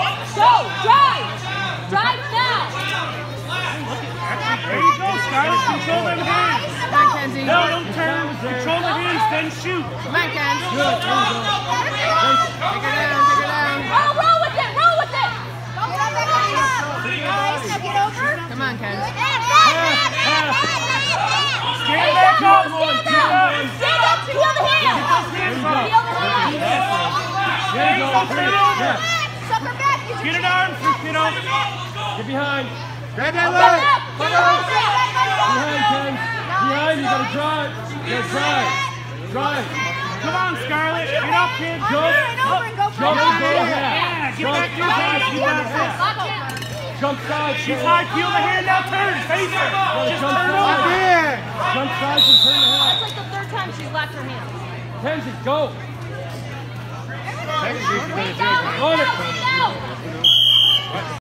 Go, drive! Drive fast! There you go, Skylar. Control that hand. McKenzie. No, don't turn. Control the hands, then shoot. McKenzie. Good. Take it down, take it down. Roll, roll with it, roll with it. Don't let that guy up. Guys, now get over. Come on, Ken. Stand back up, one. Stand up. Stand up to the other hand. The other hand. There you go. There you go. Suck back. Use Get an arm through, kiddo. Get behind. Grab that leg. up. Get up. Behind, Ken. Behind. You gotta drive. You gotta drive. Drive. Come on, Scarlett. Get up, kid. Jump. and go for Jump and go Yeah, half. get Jump. back to your Side, base. keep half. Jump side. She's high. Feel the hand now. Turn. Face her. Just turn over. Jump sides and turn the half. That's like the third time she's locked her hands. Kenzie, go. Technically, she's gonna